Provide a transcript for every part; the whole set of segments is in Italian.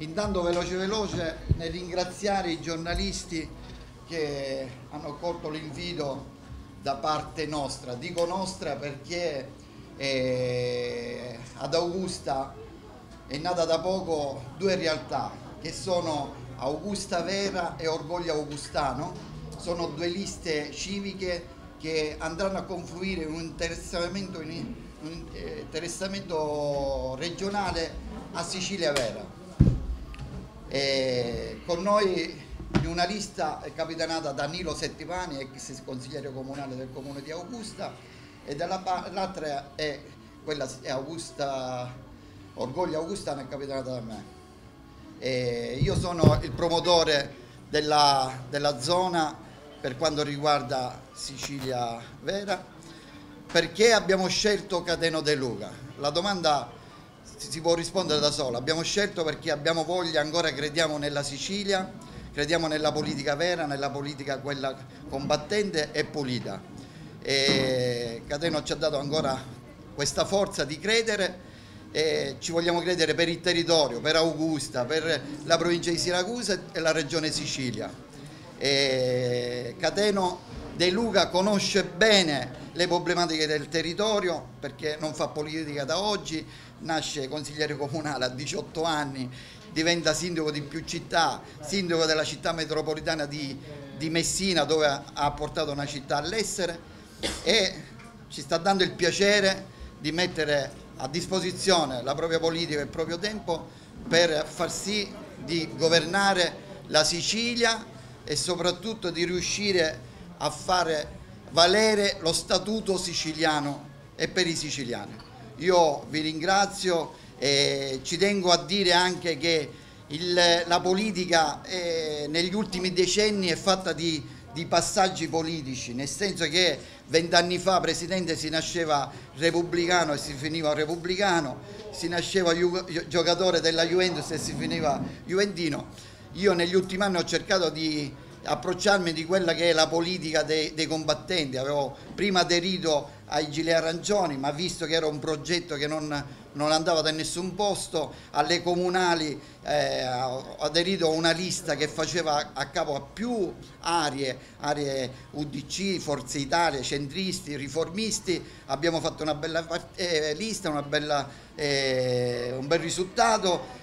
Intanto veloce veloce nel ringraziare i giornalisti che hanno colto l'invito da parte nostra, dico nostra perché eh, ad Augusta è nata da poco due realtà che sono Augusta Vera e Orgoglio Augustano, sono due liste civiche che andranno a confluire un interessamento, in un interessamento regionale a Sicilia Vera. E con noi in una lista è capitanata Danilo Settimani, ex consigliere comunale del comune di Augusta, e l'altra è quella è Augusta, Orgoglio Augustano, è capitanata da me. E io sono il promotore della, della zona per quanto riguarda Sicilia Vera. Perché abbiamo scelto Cateno De Luca? La domanda si può rispondere da sola. Abbiamo scelto perché abbiamo voglia, ancora crediamo nella Sicilia, crediamo nella politica vera, nella politica quella combattente e pulita. E Cateno ci ha dato ancora questa forza di credere e ci vogliamo credere per il territorio, per Augusta, per la provincia di Siracusa e la regione Sicilia. E Cateno De Luca conosce bene le problematiche del territorio perché non fa politica da oggi, nasce consigliere comunale a 18 anni, diventa sindaco di più città, sindaco della città metropolitana di, di Messina dove ha portato una città all'essere e ci sta dando il piacere di mettere a disposizione la propria politica e il proprio tempo per far sì di governare la Sicilia e soprattutto di riuscire a fare valere lo statuto siciliano e per i siciliani. Io vi ringrazio e ci tengo a dire anche che il, la politica eh, negli ultimi decenni è fatta di, di passaggi politici, nel senso che vent'anni fa, Presidente, si nasceva repubblicano e si finiva repubblicano, si nasceva giocatore della Juventus e si finiva juventino. Io negli ultimi anni ho cercato di approcciarmi di quella che è la politica dei, dei combattenti, avevo prima aderito ai gilet arancioni, ma visto che era un progetto che non, non andava da nessun posto, alle comunali eh, ho aderito a una lista che faceva a capo a più aree, aree UDC, Forza Italia, centristi, riformisti, abbiamo fatto una bella eh, lista, una bella, eh, un bel risultato,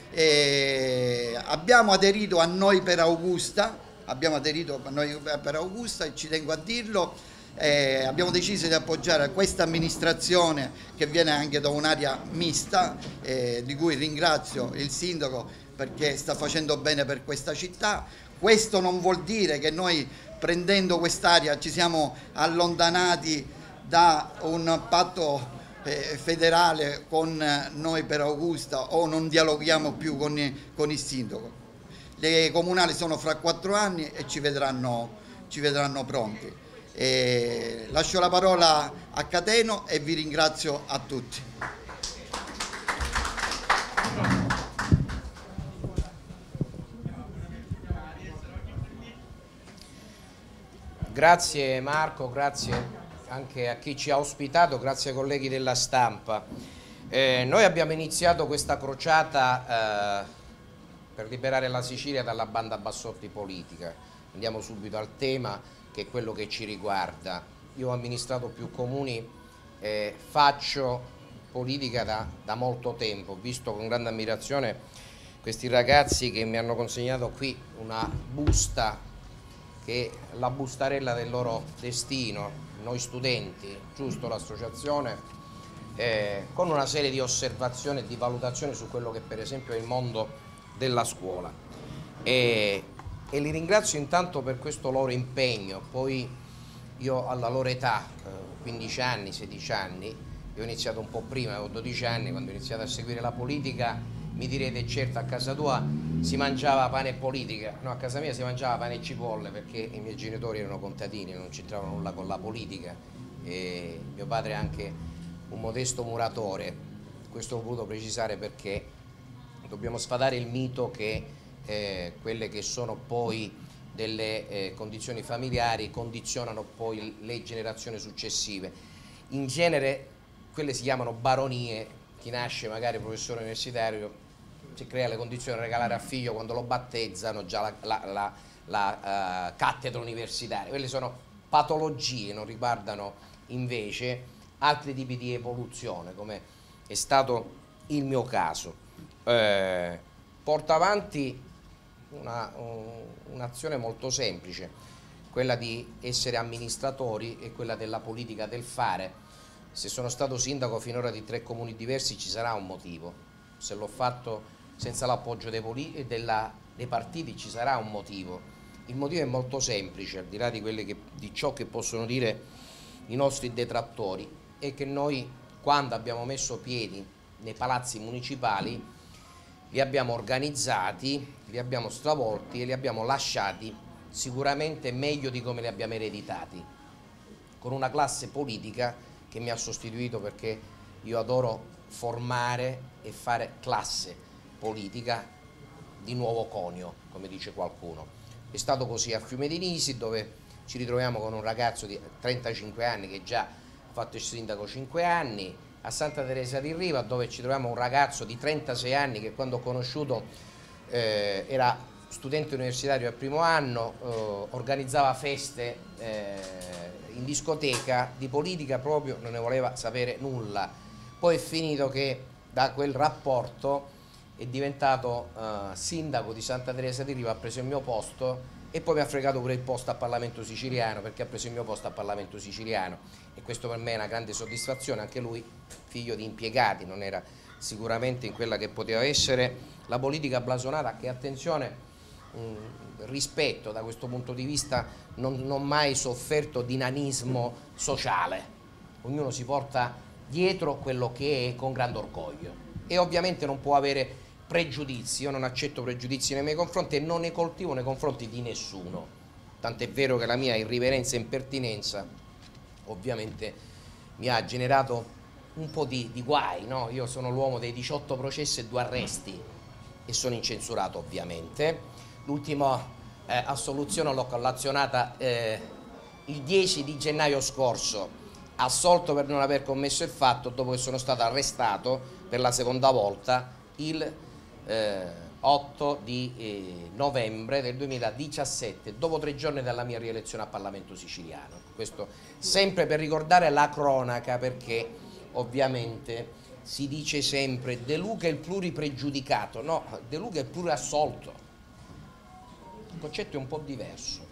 abbiamo aderito a noi per Augusta, abbiamo aderito noi per Augusta e ci tengo a dirlo, eh, abbiamo deciso di appoggiare questa amministrazione che viene anche da un'area mista, eh, di cui ringrazio il sindaco perché sta facendo bene per questa città. Questo non vuol dire che noi prendendo quest'area ci siamo allontanati da un patto eh, federale con noi per Augusta o non dialoghiamo più con il sindaco le comunali sono fra quattro anni e ci vedranno, ci vedranno pronti. E lascio la parola a Cateno e vi ringrazio a tutti. Grazie Marco, grazie anche a chi ci ha ospitato, grazie ai colleghi della stampa. Eh, noi abbiamo iniziato questa crociata eh, per liberare la Sicilia dalla banda Bassotti politica. Andiamo subito al tema che è quello che ci riguarda. Io ho amministrato più comuni, eh, faccio politica da, da molto tempo, ho visto con grande ammirazione questi ragazzi che mi hanno consegnato qui una busta che è la bustarella del loro destino, noi studenti, giusto l'associazione, eh, con una serie di osservazioni e di valutazioni su quello che per esempio è il mondo della scuola. E, e, li ringrazio intanto per questo loro impegno, poi io alla loro età, 15 eh, anni, 16 anni, io ho iniziato un po' prima, avevo 12 anni quando ho iniziato a seguire la politica, mi direte certo a casa tua si mangiava pane e politica, no a casa mia si mangiava pane e cipolle perché i miei genitori erano contadini, non c'entravano nulla con la politica. E mio padre è anche un modesto muratore, questo l'ho voluto precisare perché dobbiamo sfadare il mito che eh, quelle che sono poi delle eh, condizioni familiari condizionano poi le generazioni successive. In genere quelle si chiamano baronie, chi nasce magari professore universitario si crea le condizioni di regalare a figlio quando lo battezzano già la, la, la, la uh, cattedra universitaria. Quelle sono patologie, non riguardano invece altri tipi di evoluzione, come è stato il mio caso. Eh, porta avanti un'azione un, molto semplice, quella di essere amministratori e quella della politica del fare. Se sono stato sindaco finora di tre comuni diversi ci sarà un motivo, se l'ho fatto senza l'appoggio dei, dei, partiti ci sarà un motivo. Il motivo è molto semplice, al di là di, che, di ciò che possono dire i nostri detrattori, è che noi quando abbiamo messo piedi nei palazzi municipali li abbiamo organizzati, li abbiamo stravolti e li abbiamo lasciati sicuramente meglio di come li abbiamo ereditati, con una classe politica che mi ha sostituito perché io adoro formare e fare classe politica di nuovo conio, come dice qualcuno. È stato così a Fiume di Nisi dove ci ritroviamo con un ragazzo di 35 anni che già ha fatto il sindaco 5 anni, a Santa Teresa di Riva dove ci troviamo un ragazzo di 36 anni che quando ho conosciuto eh, era studente universitario al primo anno, eh, organizzava feste eh, in discoteca, di politica proprio non ne voleva sapere nulla. Poi è finito che da quel rapporto è diventato eh, sindaco di Santa Teresa di Riva, ha preso il mio posto e poi mi ha fregato pure il posto al Parlamento siciliano perché ha preso il mio posto al Parlamento siciliano e questo per me è una grande soddisfazione, anche lui figlio di impiegati, non era sicuramente in quella che poteva essere. La politica blasonata che attenzione mh, rispetto da questo punto di vista non ho mai sofferto di nanismo sociale, ognuno si porta dietro quello che è con grande orgoglio. E ovviamente non può avere pregiudizi, io non accetto pregiudizi nei miei confronti e non ne coltivo nei confronti di nessuno, tant'è vero che la mia irriverenza e impertinenza ovviamente mi ha generato un po' di, di guai, no? io sono l'uomo dei 18 processi e due arresti e sono incensurato ovviamente, l'ultima eh, assoluzione l'ho collazionata eh, il 10 di gennaio scorso, assolto per non aver commesso il fatto dopo che sono stato arrestato per la seconda volta il eh, 8 di eh, novembre del 2017, dopo tre giorni dalla mia rielezione al Parlamento siciliano. Questo sempre per ricordare la cronaca perché ovviamente si dice sempre De Luca è il pluripregiudicato, no, De Luca è il pluriassolto. Il concetto è un po' diverso.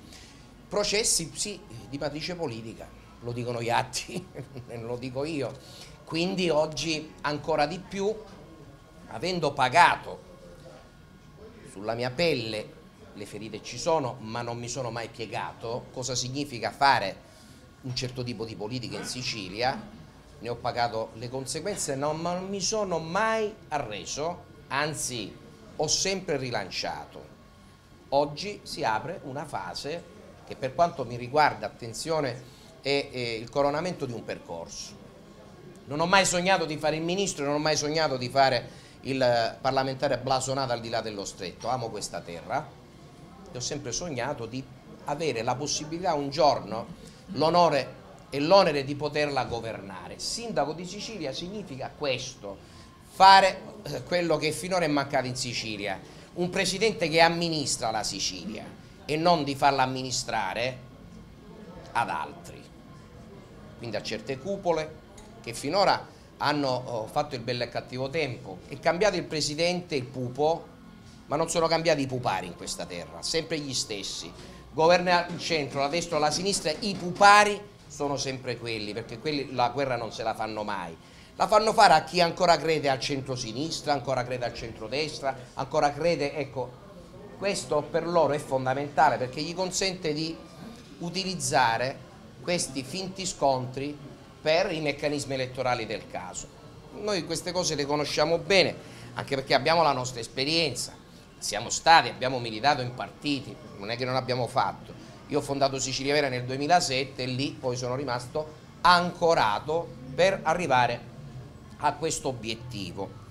Processi sì, di matrice politica, lo dicono gli atti, non lo dico io. Quindi oggi ancora di più avendo pagato sulla mia pelle le ferite ci sono ma non mi sono mai piegato cosa significa fare un certo tipo di politica in Sicilia ne ho pagato le conseguenze non, mi sono mai arreso anzi ho sempre rilanciato. Oggi si apre una fase che per quanto mi riguarda attenzione è, è il coronamento di un percorso. Non ho mai sognato di fare il ministro non ho mai sognato di fare il parlamentare blasonato al di là dello stretto, amo questa terra. E ho sempre sognato di avere la possibilità un giorno, l'onore e l'onere di poterla governare. Sindaco di Sicilia significa questo, fare eh, quello che finora è mancato in Sicilia, un presidente che amministra la Sicilia e non di farla amministrare ad altri, quindi a certe cupole che finora hanno oh, fatto il bello e cattivo tempo, è cambiato il presidente, il pupo, ma non sono cambiati i pupari in questa terra, sempre gli stessi. Governa il centro, la destra la sinistra, i pupari sono sempre quelli, perché quelli la guerra non se la fanno mai. La fanno fare a chi ancora crede al centro-sinistra, ancora crede al centro-destra, ancora crede, ecco, questo per loro è fondamentale perché gli consente di utilizzare questi finti scontri per i meccanismi elettorali del caso. Noi queste cose le conosciamo bene, anche perché abbiamo la nostra esperienza, siamo stati, abbiamo militato in partiti, non è che non abbiamo fatto. Io ho fondato Sicilia Vera nel 2007 e lì poi sono rimasto ancorato per arrivare a questo obiettivo.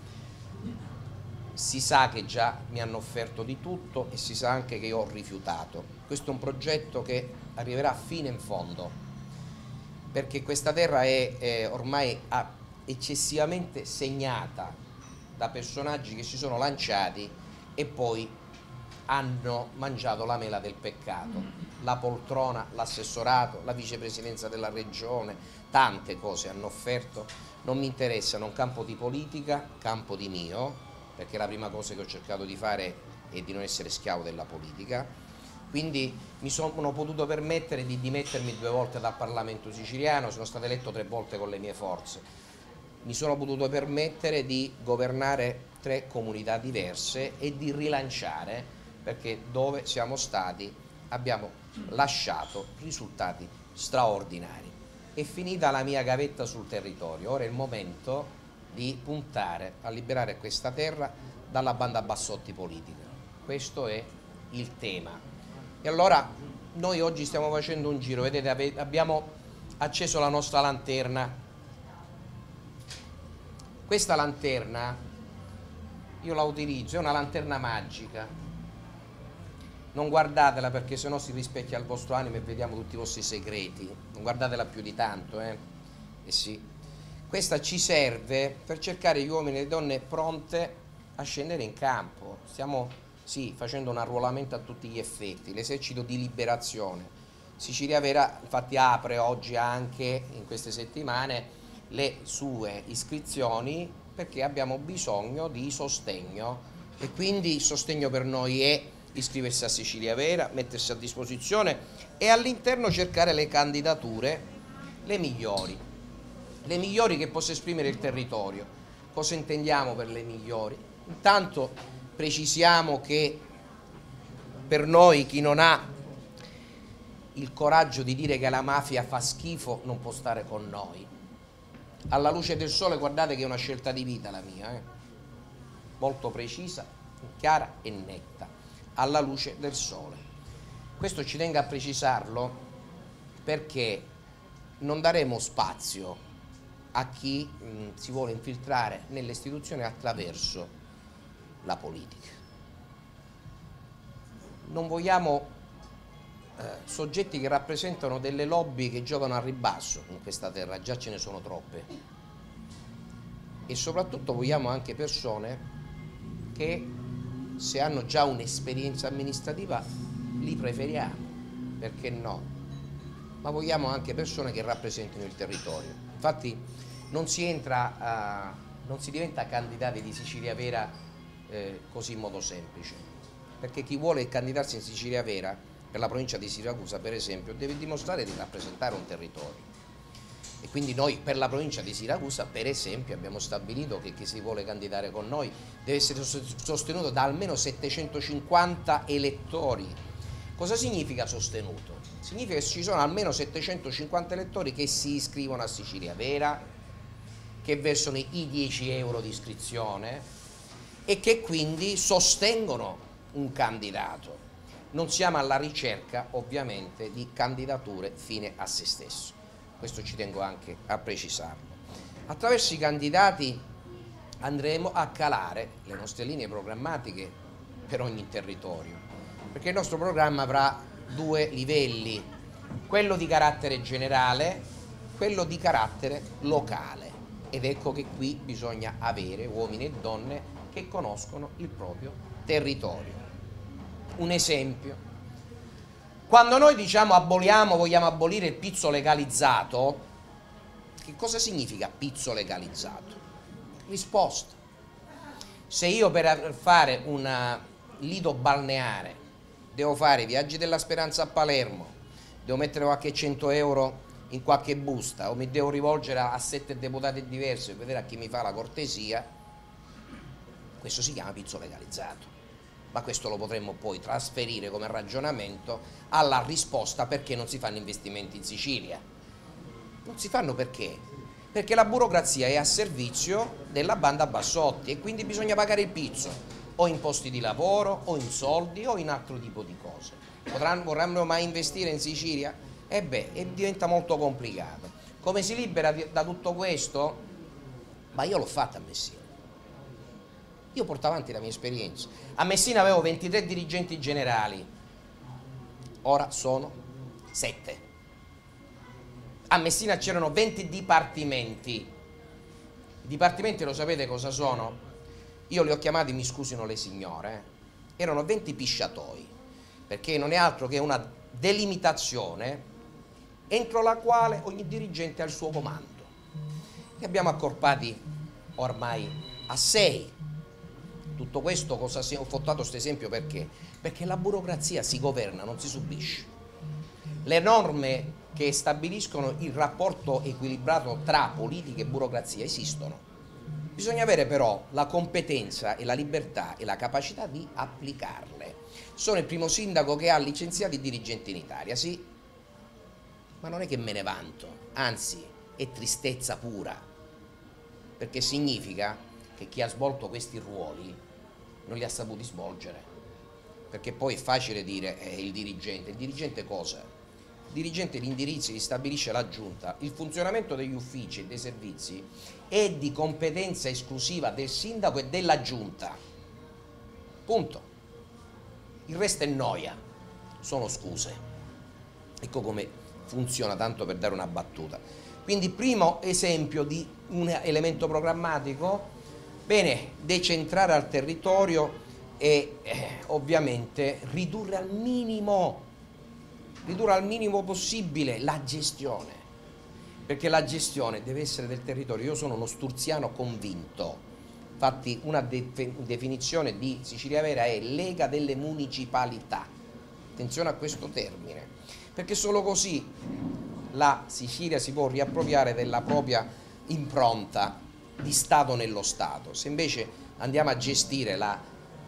Si sa che già mi hanno offerto di tutto e si sa anche che io ho rifiutato. Questo è un progetto che arriverà fino in fondo perché questa terra è, è ormai eccessivamente segnata da personaggi che si sono lanciati e poi hanno mangiato la mela del peccato, la poltrona, l'assessorato, la vicepresidenza della regione, tante cose hanno offerto, non mi interessano un campo di politica, campo di mio, perché la prima cosa che ho cercato di fare è di non essere schiavo della politica, quindi mi sono potuto permettere di dimettermi due volte dal Parlamento siciliano, sono stato eletto tre volte con le mie forze, mi sono potuto permettere di governare tre comunità diverse e di rilanciare perché dove siamo stati abbiamo lasciato risultati straordinari. È finita la mia gavetta sul territorio, ora è il momento di puntare a liberare questa terra dalla banda bassotti politica. Questo è il tema. E allora noi oggi stiamo facendo un giro, vedete abbiamo acceso la nostra lanterna. Questa lanterna io la utilizzo, è una lanterna magica. Non guardatela perché sennò si rispecchia il vostro animo e vediamo tutti i vostri segreti. Non guardatela più di tanto, eh? Eh sì. Questa ci serve per cercare gli uomini e le donne pronte a scendere in campo. Stiamo sì, facendo un arruolamento a tutti gli effetti, l'esercito di liberazione. Sicilia Vera infatti apre oggi anche in queste settimane le sue iscrizioni perché abbiamo bisogno di sostegno e quindi il sostegno per noi è iscriversi a Sicilia Vera, mettersi a disposizione e all'interno cercare le candidature, le migliori, le migliori che possa esprimere il territorio. Cosa intendiamo per le migliori? Intanto precisiamo che per noi chi non ha il coraggio di dire che la mafia fa schifo non può stare con noi. Alla luce del sole guardate che è una scelta di vita la mia, eh? molto precisa, chiara e netta, alla luce del sole. Questo ci tengo a precisarlo perché non daremo spazio a chi mh, si vuole infiltrare nelle istituzioni attraverso la politica. Non vogliamo soggetti che rappresentano delle lobby che giocano a ribasso in questa terra, già ce ne sono troppe. E soprattutto vogliamo anche persone che se hanno già un'esperienza amministrativa li preferiamo, perché no? Ma vogliamo anche persone che rappresentino il territorio. Infatti non si entra a, non si diventa candidati di Sicilia Vera eh, così in modo semplice, perché chi vuole candidarsi in Sicilia Vera, per la provincia di Siracusa per esempio, deve dimostrare di rappresentare un territorio. E quindi noi per la provincia di Siracusa, per esempio, abbiamo stabilito che chi si vuole candidare con noi deve essere sostenuto da almeno 750 elettori. Cosa significa sostenuto? Significa che ci sono almeno 750 elettori che si iscrivono a Sicilia Vera, che versano i 10 euro di iscrizione, e che quindi sostengono un candidato. Non siamo alla ricerca ovviamente di candidature fine a se stesso, questo ci tengo anche a precisarlo. Attraverso i candidati andremo a calare le nostre linee programmatiche per ogni territorio, perché il nostro programma avrà due livelli, quello di carattere generale, quello di carattere locale ed ecco che qui bisogna avere uomini e donne che conoscono il proprio territorio. Un esempio. Quando noi diciamo aboliamo, vogliamo abolire il pizzo legalizzato, che cosa significa pizzo legalizzato? Risposta. Se io per fare un lido balneare devo fare i viaggi della speranza a Palermo, devo mettere qualche 100 euro in qualche busta o mi devo rivolgere a sette deputati diversi per vedere a chi mi fa la cortesia, questo si chiama pizzo legalizzato, ma questo lo potremmo poi trasferire come ragionamento alla risposta perché non si fanno investimenti in Sicilia. Non si fanno perché? Perché la burocrazia è a servizio della banda Bassotti e quindi bisogna pagare il pizzo, o in posti di lavoro, o in soldi, o in altro tipo di cose. Potranno, vorranno mai investire in Sicilia? E beh, e diventa molto complicato. Come si libera da tutto questo? Ma io l'ho fatta a Messina. Io porto avanti la mia esperienza. A Messina avevo 23 dirigenti generali, ora sono 7. A Messina c'erano 20 dipartimenti. I dipartimenti lo sapete cosa sono? io li ho chiamati, mi scusino le signore, eh, erano 20 pisciatoi, perché non è altro che una delimitazione entro la quale ogni dirigente ha il suo comando. Li abbiamo accorpati ormai a sei. Tutto questo cosa si ho fatto questo esempio perché? Perché la burocrazia si governa, non si subisce. Le norme che stabiliscono il rapporto equilibrato tra politica e burocrazia esistono. Bisogna avere però la competenza e la libertà e la capacità di applicarle. Sono il primo sindaco che ha licenziato i dirigenti in Italia, sì, ma non è che me ne vanto, anzi è tristezza pura, perché significa che chi ha svolto questi ruoli non li ha saputi svolgere, perché poi è facile dire eh, il dirigente, il dirigente cosa? Il dirigente gli indirizzi li stabilisce la giunta, il funzionamento degli uffici e dei servizi è di competenza esclusiva del sindaco e della giunta, punto. Il resto è noia, sono scuse. Ecco come funziona tanto per dare una battuta. Quindi primo esempio di un elemento programmatico, bene, decentrare al territorio e eh, ovviamente ridurre al minimo, ridurre al minimo possibile la gestione, perché la gestione deve essere del territorio. Io sono uno sturziano convinto, infatti una de definizione di Sicilia Vera è Lega delle Municipalità, attenzione a questo termine, perché solo così la Sicilia si può riappropriare della propria impronta di Stato nello Stato. Se invece andiamo a gestire la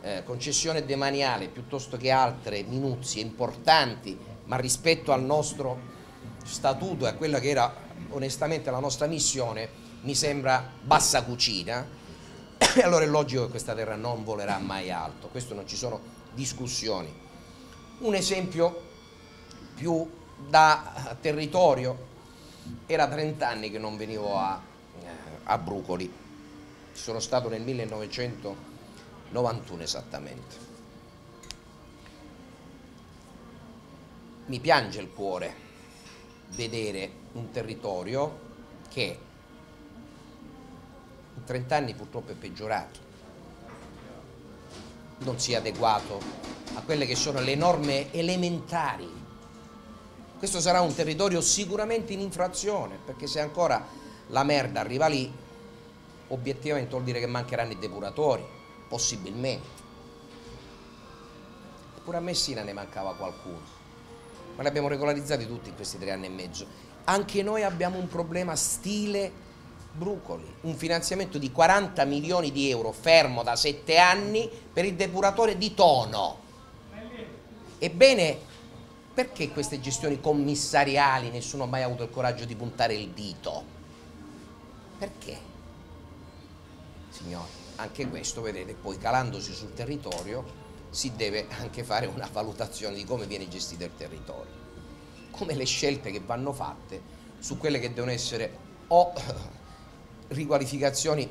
eh, concessione demaniale piuttosto che altre minuzie importanti, ma rispetto al nostro statuto e a quella che era onestamente la nostra missione, mi sembra bassa cucina, e allora è logico che questa terra non volerà mai alto, questo non ci sono discussioni. Un esempio più da territorio. Era 30 anni che non venivo a, a Brucoli, sono stato nel 1991 esattamente. Mi piange il cuore vedere un territorio che in 30 anni purtroppo è peggiorato, non si è adeguato a quelle che sono le norme elementari questo sarà un territorio sicuramente in infrazione, perché se ancora la merda arriva lì, obiettivamente vuol dire che mancheranno i depuratori, possibilmente. Pure a Messina ne mancava qualcuno, ma li abbiamo regolarizzati tutti in questi tre anni e mezzo. Anche noi abbiamo un problema stile Brucoli, un finanziamento di 40 milioni di euro fermo da sette anni per il depuratore di tono. Ebbene, perché queste gestioni commissariali nessuno ha mai avuto il coraggio di puntare il dito? Perché? Signori, anche questo, vedete, poi calandosi sul territorio si deve anche fare una valutazione di come viene gestito il territorio, come le scelte che vanno fatte su quelle che devono essere o riqualificazioni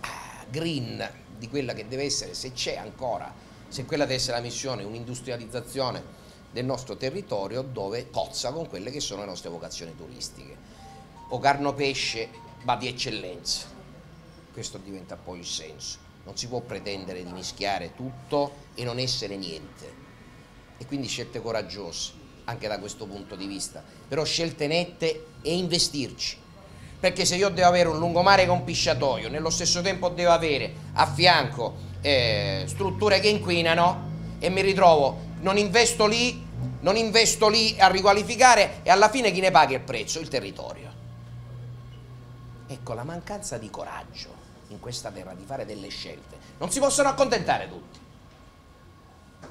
ah, green di quella che deve essere, se c'è ancora, se quella deve essere la missione, un'industrializzazione del nostro territorio dove cozza con quelle che sono le nostre vocazioni turistiche. O carno pesce va di eccellenza, questo diventa poi il senso. Non si può pretendere di mischiare tutto e non essere niente. E quindi scelte coraggiose anche da questo punto di vista, però scelte nette e investirci. Perché se io devo avere un lungomare con pisciatoio, nello stesso tempo devo avere a fianco eh, strutture che inquinano e mi ritrovo non investo lì, non investo lì a riqualificare e alla fine chi ne paga il prezzo? Il territorio. Ecco, la mancanza di coraggio in questa terra di fare delle scelte. Non si possono accontentare tutti.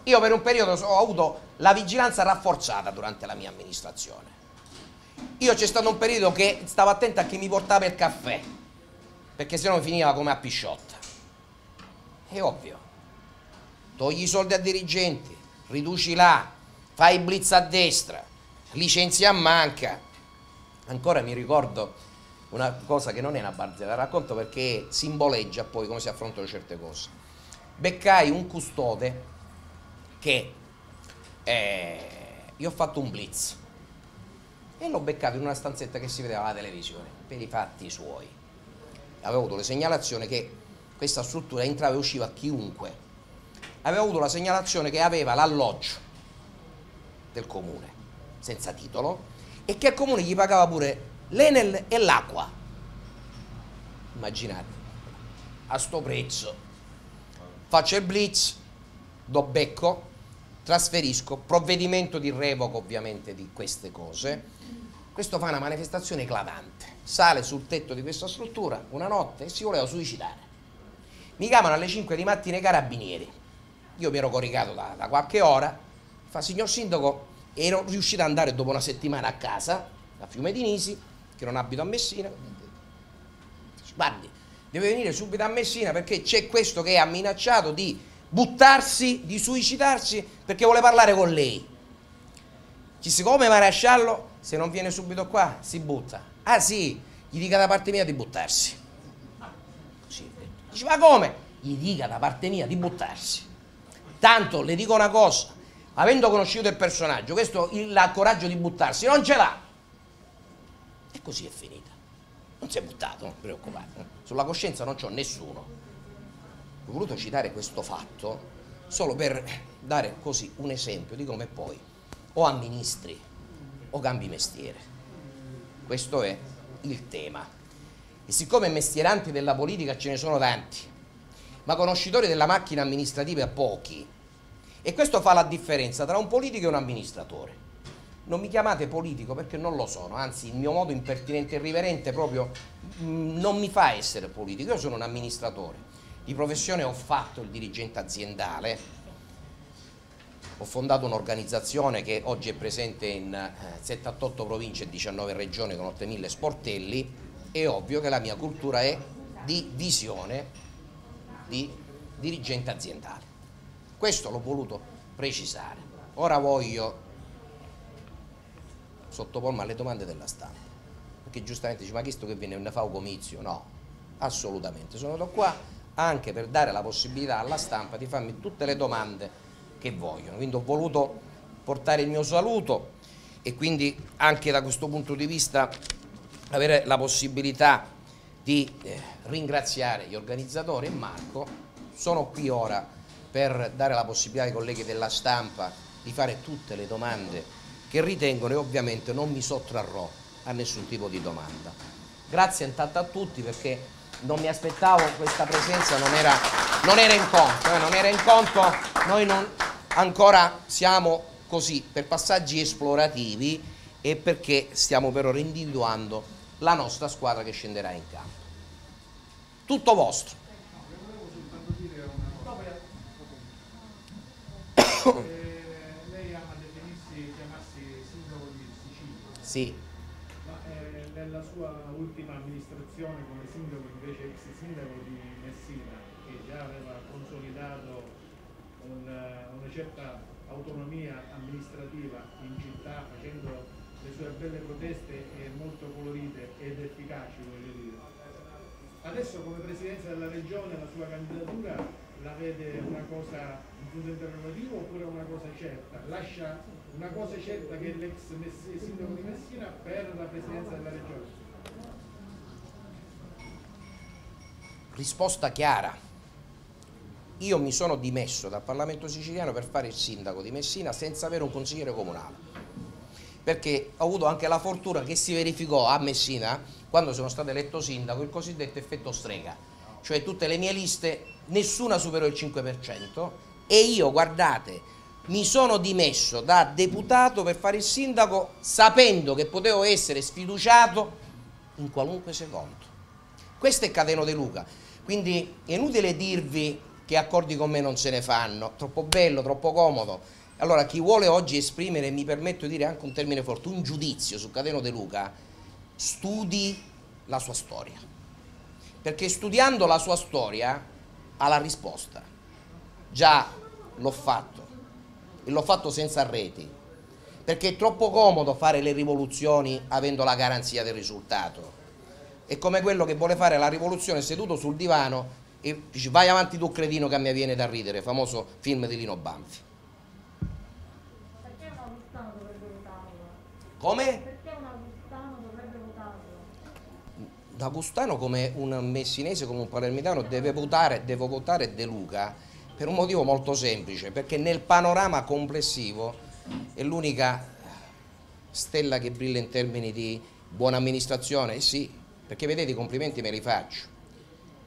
Io per un periodo ho avuto la vigilanza rafforzata durante la mia amministrazione. Io c'è stato un periodo che stavo attento a chi mi portava il caffè, perché se no finiva come a pisciotta. È ovvio. Togli i soldi a dirigenti, riduci là, fai blitz a destra, licenzi a manca. Ancora mi ricordo una cosa che non è una barzelletta, la racconto perché simboleggia poi come si affrontano certe cose. Beccai un custode che eh, io ho fatto un blitz e l'ho beccato in una stanzetta che si vedeva alla televisione per i fatti suoi. Avevo avuto le segnalazioni che questa struttura entrava e usciva chiunque, aveva avuto la segnalazione che aveva l'alloggio del comune, senza titolo, e che il comune gli pagava pure l'Enel e l'acqua. Immaginate, a sto prezzo, faccio il blitz, do becco, trasferisco, provvedimento di revoca ovviamente di queste cose, questo fa una manifestazione clavante, sale sul tetto di questa struttura una notte e si voleva suicidare. Mi chiamano alle 5 di mattina i carabinieri, io mi ero coricato da, da qualche ora, fa signor sindaco, ero riuscito ad andare dopo una settimana a casa, a Fiume di Nisi, che non abito a Messina, guardi, deve venire subito a Messina perché c'è questo che ha minacciato di buttarsi, di suicidarsi perché vuole parlare con lei. Ci siccome maresciallo, se non viene subito qua, si butta. Ah sì, gli dica da parte mia di buttarsi. Così, dice, ma come? Gli dica da parte mia di buttarsi. Tanto le dico una cosa, avendo conosciuto il personaggio, questo il, ha coraggio di buttarsi, non ce l'ha. E così è finita. Non si è buttato, non preoccupate. Sulla coscienza non c'ho nessuno ho voluto citare questo fatto solo per dare così un esempio di come poi o amministri o cambi mestiere. Questo è il tema. E siccome mestieranti della politica ce ne sono tanti, ma conoscitori della macchina amministrativa pochi, e questo fa la differenza tra un politico e un amministratore. Non mi chiamate politico perché non lo sono, anzi il mio modo impertinente e riverente proprio mm, non mi fa essere politico, io sono un amministratore di professione ho fatto il dirigente aziendale, ho fondato un'organizzazione che oggi è presente in 78 eh, province e 19 regioni con 8.000 sportelli, è ovvio che la mia cultura è di visione di dirigente aziendale. Questo l'ho voluto precisare. Ora voglio sottopormi alle domande della stampa, perché giustamente dice ma chi sto che viene ne fa un comizio? No, assolutamente, sono venuto qua anche per dare la possibilità alla stampa di farmi tutte le domande che vogliono. Quindi ho voluto portare il mio saluto e quindi anche da questo punto di vista avere la possibilità di eh, ringraziare gli organizzatori e Marco. Sono qui ora per dare la possibilità ai colleghi della stampa di fare tutte le domande che ritengono e ovviamente non mi sottrarrò a nessun tipo di domanda. Grazie intanto a tutti perché non mi aspettavo questa presenza, non era, non era in conto, eh, non era in conto, noi non, ancora siamo così per passaggi esplorativi e perché stiamo però individuando la nostra squadra che scenderà in campo. Tutto vostro. Sì nella sua ultima amministrazione come sindaco invece ex sindaco di Messina che già aveva consolidato un, una certa autonomia amministrativa in città facendo le sue belle proteste molto colorite ed efficaci voglio dire. Adesso come presidenza della regione la sua candidatura la vede una cosa in punto interrogativo oppure una cosa certa? Lascia una cosa certa che è l'ex sindaco di Messina per la presidenza della regione? Risposta chiara. Io mi sono dimesso dal Parlamento siciliano per fare il sindaco di Messina senza avere un consigliere comunale. Perché ho avuto anche la fortuna che si verificò a Messina, quando sono stato eletto sindaco, il cosiddetto effetto strega. Cioè tutte le mie liste, nessuna superò il 5% e io, guardate, mi sono dimesso da deputato per fare il sindaco sapendo che potevo essere sfiduciato in qualunque secondo. Questo è Cateno De Luca, quindi è inutile dirvi che accordi con me non se ne fanno, troppo bello, troppo comodo. Allora chi vuole oggi esprimere, mi permetto di dire anche un termine forte, un giudizio su Cateno De Luca, studi la sua storia, perché studiando la sua storia ha la risposta. Già l'ho fatto, e l'ho fatto senza reti, perché è troppo comodo fare le rivoluzioni avendo la garanzia del risultato. È come quello che vuole fare la rivoluzione seduto sul divano e dice vai avanti tu cretino che mi viene da ridere, famoso film di Lino Banfi. Perché un augustano dovrebbe votarlo? Come? Perché un augustano dovrebbe votarlo? un agustano come un messinese, come un palermitano deve votare, devo votare De Luca per un motivo molto semplice, perché nel panorama complessivo è l'unica stella che brilla in termini di buona amministrazione, eh sì, perché vedete i complimenti me li faccio,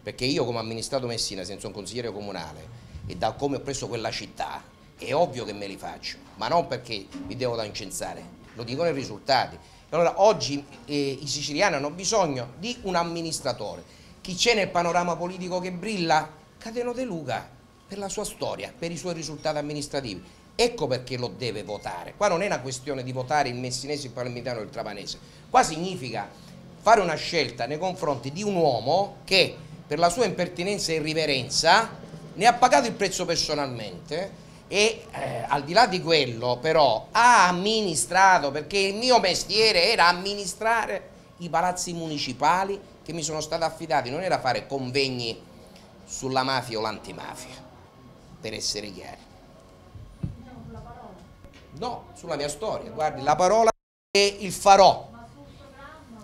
perché io come amministrato Messina senza un consigliere comunale e da come ho preso quella città è ovvio che me li faccio, ma non perché mi devo da incensare, lo dico nei risultati. Allora oggi eh, i siciliani hanno bisogno di un amministratore. Chi c'è nel panorama politico che brilla? Cateno De Luca, per la sua storia, per i suoi risultati amministrativi. Ecco perché lo deve votare. Qua non è una questione di votare il messinese, il palermitano o il trapanese. Qua significa fare una scelta nei confronti di un uomo che per la sua impertinenza e irriverenza ne ha pagato il prezzo personalmente e eh, al di là di quello però ha amministrato perché il mio mestiere era amministrare i palazzi municipali che mi sono stati affidati, non era fare convegni sulla mafia o l'antimafia, per essere chiari. No, sulla mia storia, guardi, la parola e il farò,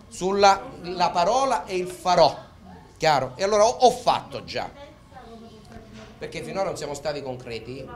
sulla la parola e il farò, chiaro? E allora ho, ho fatto già, perché finora non siamo stati concreti.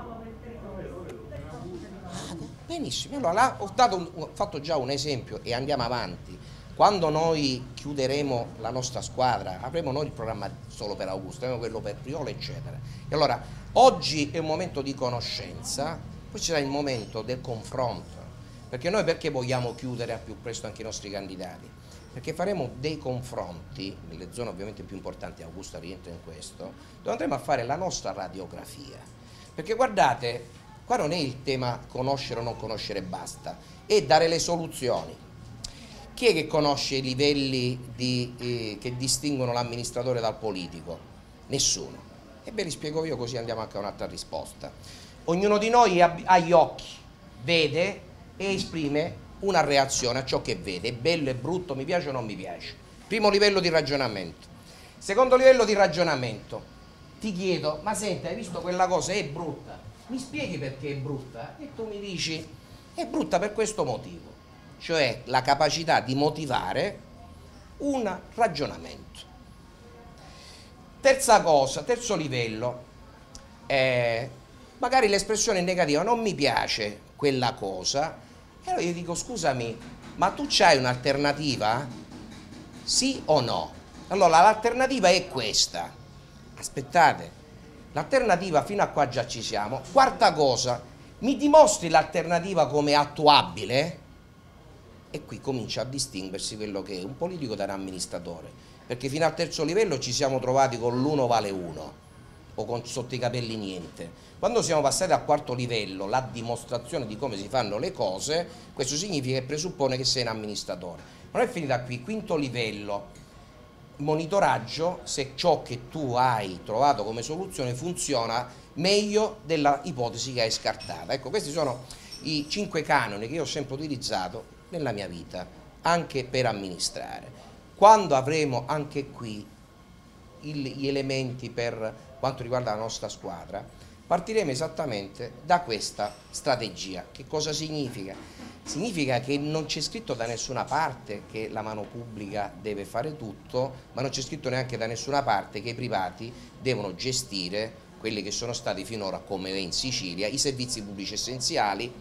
Benissimo, allora ho, un, ho fatto già un esempio e andiamo avanti. Quando noi chiuderemo la nostra squadra, avremo noi il programma solo per Augusto, avremo quello per Priolo, eccetera. E allora, oggi è un momento di conoscenza, poi ci sarà il momento del confronto. Perché noi perché vogliamo chiudere a più presto anche i nostri candidati? Perché faremo dei confronti, nelle zone ovviamente più importanti, Augusta rientra in questo, dove andremo a fare la nostra radiografia. Perché guardate, Qua non è il tema conoscere o non conoscere basta, è dare le soluzioni. Chi è che conosce i livelli di, eh, che distinguono l'amministratore dal politico? Nessuno. E ve li spiego io così andiamo anche a un'altra risposta. Ognuno di noi ha, gli occhi, vede e esprime una reazione a ciò che vede, è bello, è brutto, mi piace o non mi piace. Primo livello di ragionamento. Secondo livello di ragionamento, ti chiedo, ma senti, hai visto quella cosa, è brutta? mi spieghi perché è brutta? E tu mi dici, è brutta per questo motivo, cioè la capacità di motivare un ragionamento. Terza cosa, terzo livello, eh, magari l'espressione negativa non mi piace quella cosa, e allora io dico scusami, ma tu c'hai un'alternativa? Sì o no? Allora l'alternativa è questa. Aspettate, L'alternativa fino a qua già ci siamo. Quarta cosa, mi dimostri l'alternativa come attuabile? E qui comincia a distinguersi quello che è un politico da un amministratore. Perché fino al terzo livello ci siamo trovati con l'uno vale uno o con sotto i capelli niente. Quando siamo passati al quarto livello, la dimostrazione di come si fanno le cose, questo significa che presuppone che sei un amministratore. Non è finita qui, quinto livello, monitoraggio se ciò che tu hai trovato come soluzione funziona meglio della ipotesi che hai scartata. Ecco, questi sono i cinque canoni che io ho sempre utilizzato nella mia vita, anche per amministrare. Quando avremo anche qui gli elementi per quanto riguarda la nostra squadra, partiremo esattamente da questa strategia. Che cosa significa? significa che non c'è scritto da nessuna parte che la mano pubblica deve fare tutto, ma non c'è scritto neanche da nessuna parte che i privati devono gestire quelli che sono stati finora, come in Sicilia, i servizi pubblici essenziali,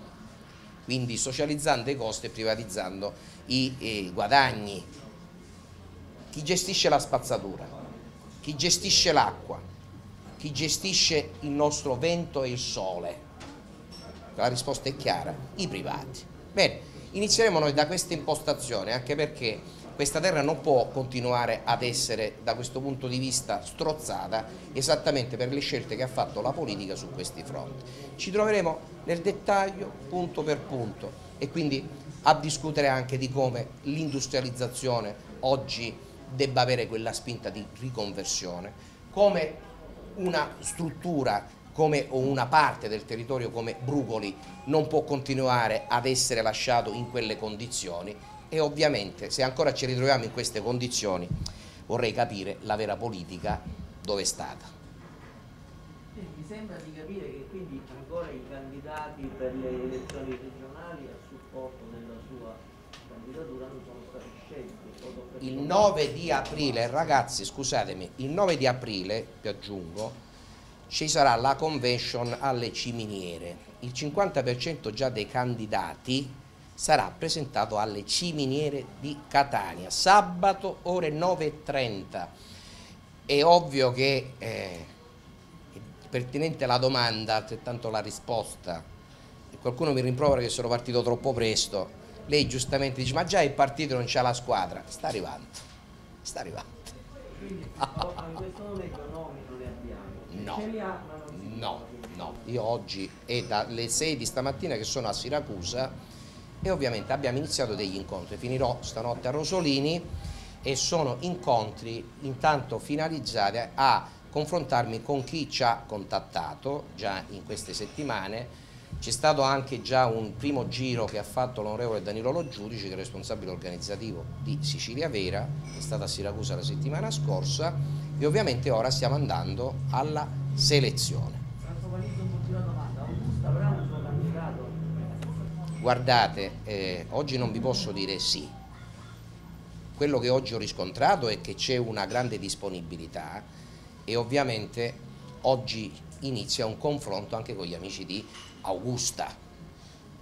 quindi socializzando i costi e privatizzando i eh, guadagni. Chi gestisce la spazzatura? Chi gestisce l'acqua? Chi gestisce il nostro vento e il sole? La risposta è chiara, i privati. Bene, inizieremo noi da questa impostazione, anche perché questa terra non può continuare ad essere da questo punto di vista strozzata esattamente per le scelte che ha fatto la politica su questi fronti. Ci troveremo nel dettaglio punto per punto e quindi a discutere anche di come l'industrializzazione oggi debba avere quella spinta di riconversione, come una struttura come una parte del territorio come Brucoli non può continuare ad essere lasciato in quelle condizioni e ovviamente se ancora ci ritroviamo in queste condizioni vorrei capire la vera politica dove è stata. Mi sembra di capire che quindi ancora i candidati per le elezioni regionali a supporto della sua candidatura non sono stati scelti. Il 9 di aprile, ragazzi, scusatemi, il 9 di aprile, vi aggiungo, ci sarà la convention alle ciminiere. Il 50% già dei candidati sarà presentato alle ciminiere di Catania, sabato ore 9.30. È ovvio che eh, è pertinente la domanda, altrettanto la risposta. Qualcuno mi rimprovera che sono partito troppo presto. Lei giustamente dice, ma già il partito non c'ha la squadra. Sta arrivando, sta arrivando. Quindi in questo momento nomi non ne abbiamo. No. No, no, io oggi è dalle 6 di stamattina che sono a Siracusa e ovviamente abbiamo iniziato degli incontri. Finirò stanotte a Rosolini e sono incontri intanto finalizzati a confrontarmi con chi ci ha contattato già in queste settimane. C'è stato anche già un primo giro che ha fatto l'onorevole Danilo Lo Giudice, che è responsabile organizzativo di Sicilia Vera, è stata a Siracusa la settimana scorsa e ovviamente ora stiamo andando alla selezione. Trasformalizzo un po' più la domanda. Augusta avrà un suo candidato? Guardate, eh, oggi non vi posso dire sì. Quello che oggi ho riscontrato è che c'è una grande disponibilità e ovviamente oggi inizia un confronto anche con gli amici di Augusta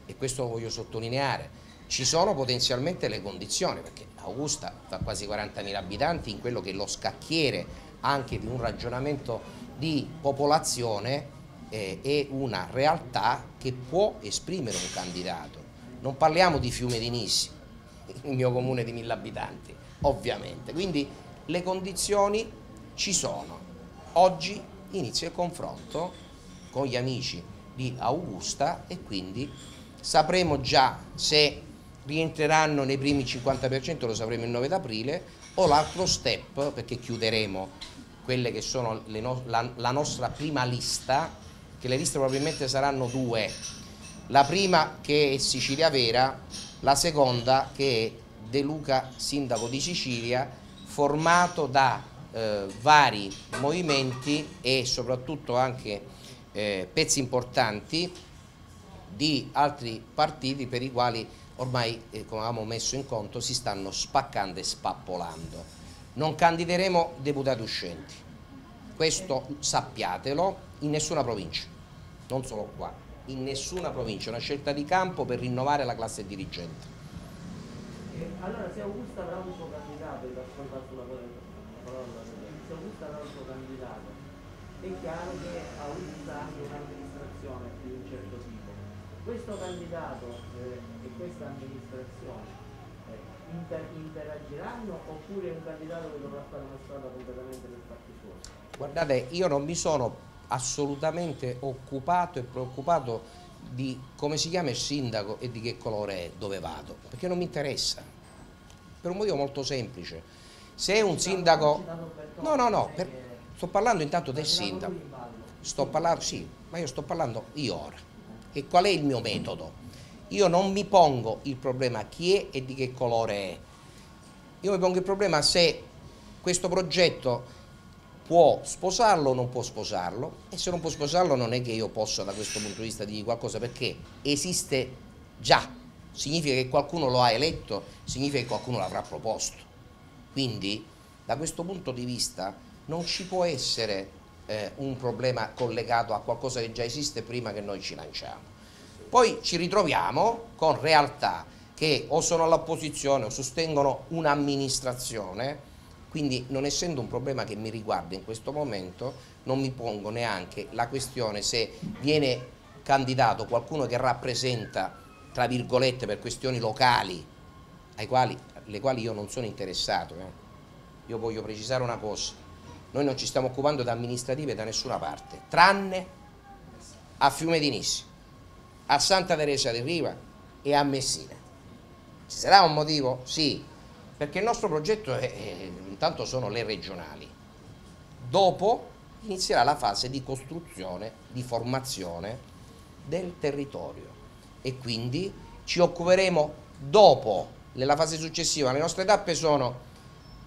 e questo lo voglio sottolineare. Ci sono potenzialmente le condizioni perché Augusta fa quasi 40.000 abitanti in quello che è lo scacchiere anche di un ragionamento di popolazione eh, è una realtà che può esprimere un candidato. Non parliamo di Fiume di Nissi, il mio comune di mille abitanti, ovviamente. Quindi le condizioni ci sono. Oggi inizia il confronto con gli amici di Augusta e quindi sapremo già se rientreranno nei primi 50%, lo sapremo il 9 aprile, o l'altro step, perché chiuderemo quelle che sono no- la, la nostra prima lista, che le liste probabilmente saranno due, la prima che è Sicilia Vera, la seconda che è De Luca, sindaco di Sicilia, formato da eh, vari movimenti e soprattutto anche eh, pezzi importanti di altri partiti per i quali ormai, eh, come avevamo messo in conto, si stanno spaccando e spappolando. Non candideremo deputati uscenti, questo sappiatelo, in nessuna provincia, non solo qua, in nessuna provincia, è una scelta di campo per rinnovare la classe dirigente. Allora se Augusta avrà un suo candidato, se Augusta avrà un suo candidato, è chiaro che Augusta ha anche un'amministrazione di un certo tipo. Questo candidato eh, e questa amministrazione inter- interagiranno oppure è un candidato che dovrà fare una strada completamente per fatti suoi? Guardate, io non mi sono assolutamente occupato e preoccupato di come si chiama il sindaco e di che colore è, dove vado, perché non mi interessa, per un motivo molto semplice. Se è un sindaco... No, no, no, per- sto parlando intanto del sindaco. Sto parlando, sì, ma io sto parlando io ora. E qual è il mio metodo? Io non mi pongo il problema chi è e di che colore è. Io mi pongo il problema se questo progetto può sposarlo o non può sposarlo e se non può sposarlo non è che io posso da questo punto di vista dirgli qualcosa perché esiste già, significa che qualcuno lo ha eletto, significa che qualcuno l'avrà proposto. Quindi da questo punto di vista non ci può essere eh, un problema collegato a qualcosa che già esiste prima che noi ci lanciamo. Poi ci ritroviamo con realtà che o sono all'opposizione o sostengono un'amministrazione, quindi non essendo un problema che mi riguarda in questo momento, non mi pongo neanche la questione se viene candidato qualcuno che rappresenta, tra virgolette, per questioni locali, quali, alle quali io non sono interessato. eh. Io voglio precisare una cosa, noi non ci stiamo occupando di amministrative da nessuna parte, tranne a Fiume di Nissi, a Santa Teresa di Riva e a Messina. Ci sarà un motivo? Sì, perché il nostro progetto è, intanto sono le regionali. Dopo inizierà la fase di costruzione, di formazione del territorio e quindi ci occuperemo dopo, nella fase successiva. Le nostre tappe sono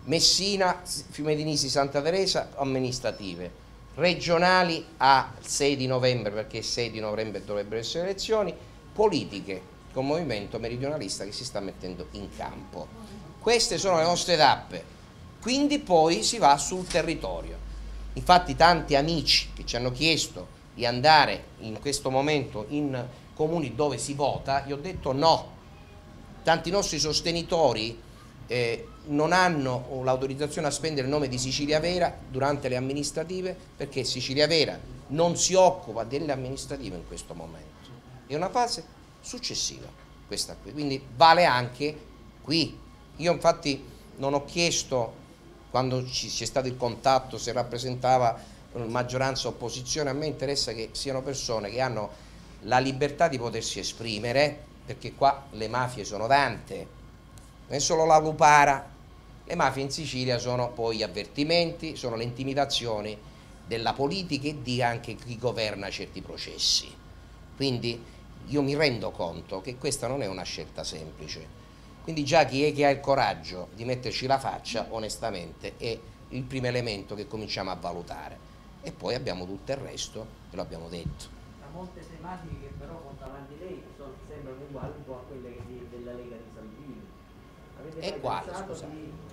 Messina, Fiume di Nisi, Santa Teresa, amministrative. Regionali a 6 di novembre, perché il 6 di novembre dovrebbero essere elezioni, politiche col movimento meridionalista che si sta mettendo in campo. Queste sono le nostre tappe, quindi poi si va sul territorio. Infatti tanti amici che ci hanno chiesto di andare in questo momento in comuni dove si vota, gli ho detto no. Tanti nostri sostenitori eh, non hanno l'autorizzazione a spendere il nome di Sicilia Vera durante le amministrative perché Sicilia Vera non si occupa delle amministrative in questo momento. È una fase successiva questa qui, quindi vale anche qui. Io infatti non ho chiesto quando ci c'è stato il contatto se rappresentava maggioranza o opposizione, a me interessa che siano persone che hanno la libertà di potersi esprimere, perché qua le mafie sono tante, non è solo la lupara, le mafie in Sicilia sono poi gli avvertimenti, sono le intimidazioni della politica e di anche chi governa certi processi. Quindi io mi rendo conto che questa non è una scelta semplice. Quindi già chi è che ha il coraggio di metterci la faccia, onestamente, è il primo elemento che cominciamo a valutare. E poi abbiamo tutto il resto, e lo abbiamo detto. Da molte tematiche che però porta avanti lei sono, sembrano uguali un po' a quelle di, della Lega di Salvini. Avete e quale, scusa?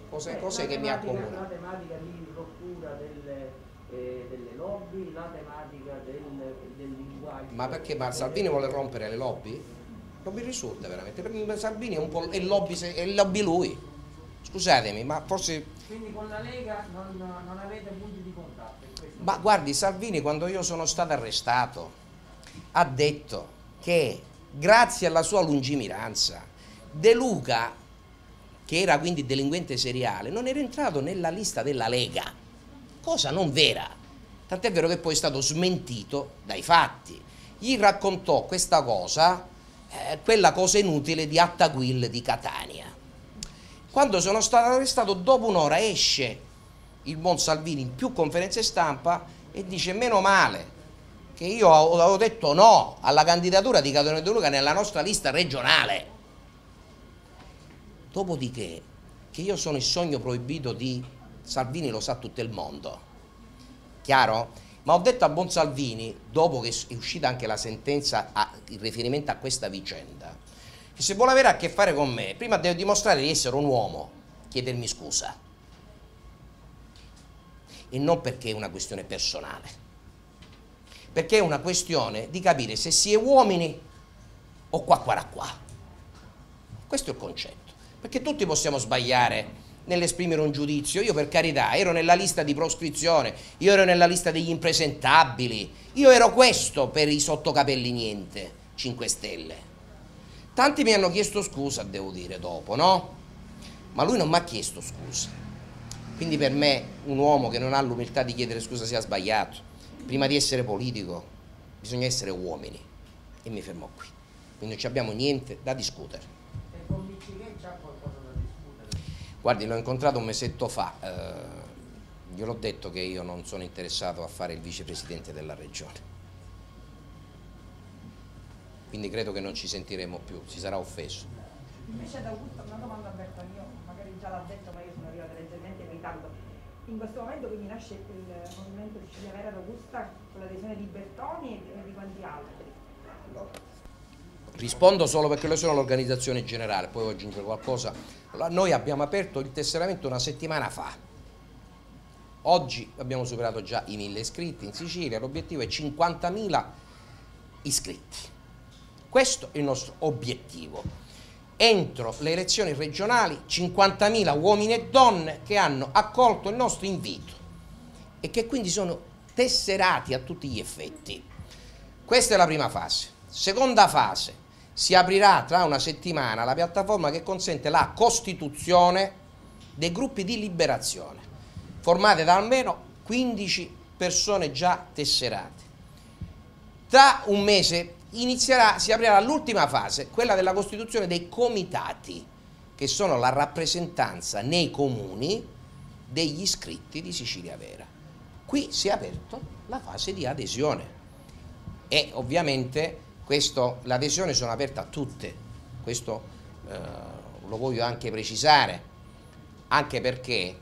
Cos'è, eh, cos'è che mi accomuna? La tematica di rottura delle, eh, delle lobby, la tematica del, del linguaggio. Ma perché ma Salvini vuole rompere le lobby? Non mi risulta veramente. Per Salvini è un po' è lobby, è lobby lui. Scusatemi, ma forse. Quindi con la Lega non, non avete punti di contatto? Ma guardi, Salvini quando io sono stato arrestato ha detto che grazie alla sua lungimiranza De Luca, che era quindi delinquente seriale, non era entrato nella lista della Lega, cosa non vera. Tant'è vero che poi è stato smentito dai fatti. Gli raccontò questa cosa, eh, quella cosa inutile di Attaquil di Catania. Quando sono stato arrestato, dopo un'ora esce il buon Salvini in più conferenze stampa e dice meno male che io avevo detto no alla candidatura di Catone De Luca nella nostra lista regionale. Dopodiché, che io sono il sogno proibito di Salvini lo sa tutto il mondo. Chiaro? Ma ho detto a Buon Salvini, dopo che è uscita anche la sentenza a, in riferimento a questa vicenda, che se vuole avere a che fare con me, prima deve dimostrare di essere un uomo, chiedermi scusa e non perché è una questione personale, perché è una questione di capire se si è uomini o qua qua qua. Questo è il concetto, perché tutti possiamo sbagliare nell'esprimere un giudizio. Io per carità ero nella lista di proscrizione, io ero nella lista degli impresentabili, io ero questo per i sottocapelli niente, 5 Stelle. Tanti mi hanno chiesto scusa, devo dire, dopo, no? Ma lui non mi ha chiesto scusa. Quindi per me un uomo che non ha l'umiltà di chiedere scusa si ha sbagliato. Prima di essere politico bisogna essere uomini. E mi fermo qui. Quindi non abbiamo niente da discutere. Guardi, l'ho incontrato un mesetto fa. Eh, gliel'ho detto che io non sono interessato a fare il vicepresidente della regione. Quindi credo che non ci sentiremo più, si sarà offeso. Invece da Augusto una domanda aperta, io magari già l'ha detto ma io sono arrivata leggermente in ritardo. In questo momento quindi nasce il movimento Sicilia Vera Robusta con l'adesione di Bertoni e di quanti altri? Rispondo solo perché lo sono l'organizzazione generale, poi aggiungere qualcosa. Noi abbiamo aperto il tesseramento una settimana fa. Oggi abbiamo superato già i 1000 iscritti in Sicilia, l'obiettivo è 50.000 iscritti. Questo è il nostro obiettivo entro le elezioni regionali 50.000 uomini e donne che hanno accolto il nostro invito e che quindi sono tesserati a tutti gli effetti. Questa è la prima fase. Seconda fase, si aprirà tra una settimana la piattaforma che consente la costituzione dei gruppi di liberazione, formate da almeno 15 persone già tesserate. Tra un mese inizierà, si aprirà l'ultima fase, quella della costituzione dei comitati, che sono la rappresentanza nei comuni degli iscritti di Sicilia Vera. Qui si è aperta la fase di adesione e ovviamente l'adesione sono aperta a tutte, questo eh, lo voglio anche precisare, anche perché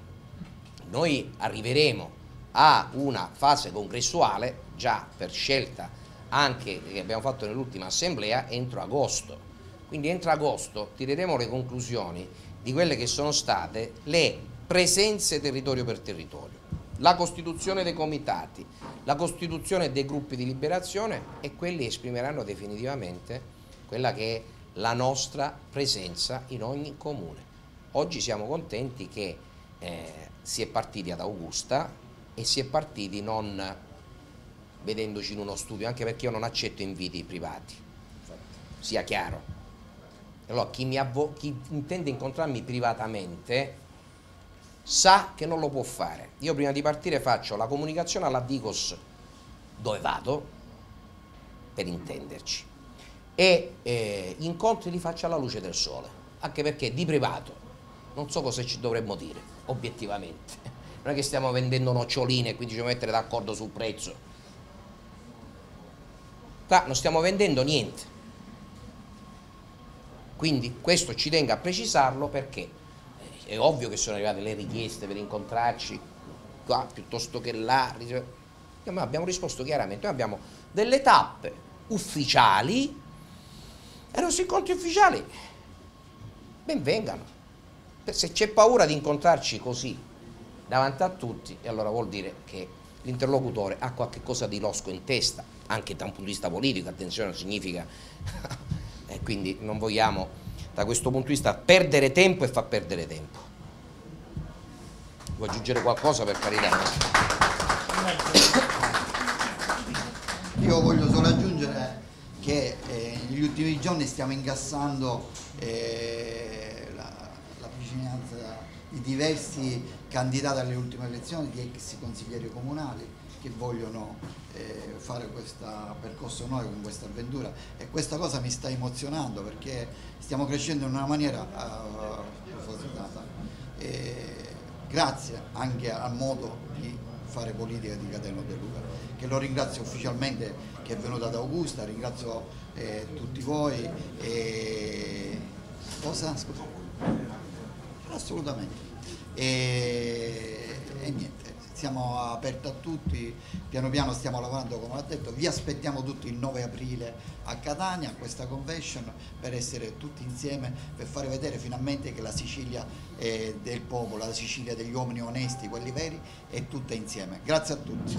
noi arriveremo a una fase congressuale già per scelta anche che abbiamo fatto nell'ultima assemblea entro agosto. Quindi entro agosto tireremo le conclusioni di quelle che sono state le presenze territorio per territorio, la costituzione dei comitati, la costituzione dei gruppi di liberazione e quelli esprimeranno definitivamente quella che è la nostra presenza in ogni comune. Oggi siamo contenti che eh, si è partiti ad Augusta e si è partiti non vedendoci in uno studio, anche perché io non accetto inviti privati, sia chiaro. Allora chi, chi intende incontrarmi privatamente sa che non lo può fare. Io prima di partire faccio la comunicazione alla Digos dove vado, per intenderci, e eh, incontri li faccio alla luce del sole, anche perché di privato non so cosa ci dovremmo dire, obiettivamente. Non è che stiamo vendendo noccioline e quindi ci mettere d'accordo sul prezzo. Qua non stiamo vendendo niente. Quindi questo ci tengo a precisarlo perché è ovvio che sono arrivate le richieste per incontrarci qua piuttosto che là. Ma abbiamo risposto chiaramente, noi abbiamo delle tappe ufficiali e non si incontri ufficiali ben vengano. Se c'è paura di incontrarci così davanti a tutti, allora vuol dire che l'interlocutore ha qualche cosa di losco in testa, anche da un punto di vista politico, attenzione, significa e quindi non vogliamo da questo punto di vista perdere tempo e far perdere tempo. Vuoi aggiungere qualcosa per carità? Io voglio solo aggiungere che eh, negli ultimi giorni stiamo incassando eh, la, la vicinanza di diversi candidati alle ultime elezioni, di ex consiglieri comunali che vogliono eh, fare questo percorso noi con questa avventura e questa cosa mi sta emozionando perché stiamo crescendo in una maniera uh, propositata grazie anche al modo di fare politica di Cateno De Luca che lo ringrazio ufficialmente che è venuto ad Augusta, ringrazio eh, tutti voi e... cosa? Scusa. Assolutamente e, e niente siamo aperti a tutti, piano piano stiamo lavorando come ho detto, vi aspettiamo tutti il 9 aprile a Catania a questa convention per essere tutti insieme, per fare vedere finalmente che la Sicilia del popolo, la Sicilia degli uomini onesti, quelli veri, è tutta insieme. Grazie a tutti.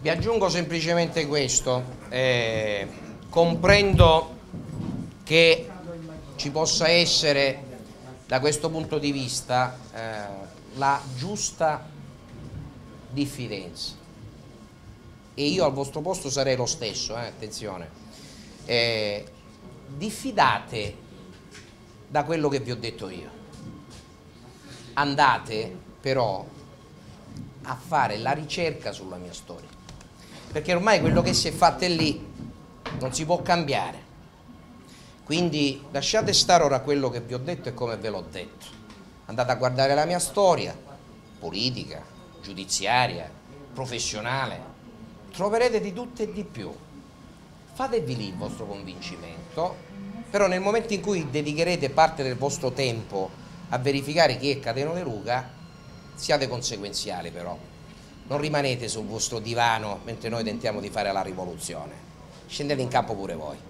Vi aggiungo semplicemente questo, eh, comprendo che ci possa essere da questo punto di vista eh, la giusta diffidenza. E io al vostro posto sarei lo stesso, eh, attenzione, eh, diffidate da quello che vi ho detto io, andate però a fare la ricerca sulla mia storia, perché ormai quello che si è fatto è lì, non si può cambiare quindi lasciate stare ora quello che vi ho detto e come ve l'ho detto. Andate a guardare la mia storia, politica, giudiziaria, professionale. Troverete di tutto e di più. Fatevi lì il vostro convincimento, però nel momento in cui dedicherete parte del vostro tempo a verificare chi è Cateno De Luca, siate conseguenziali però. Non rimanete sul vostro divano mentre noi tentiamo di fare la rivoluzione. Scendete in campo pure voi.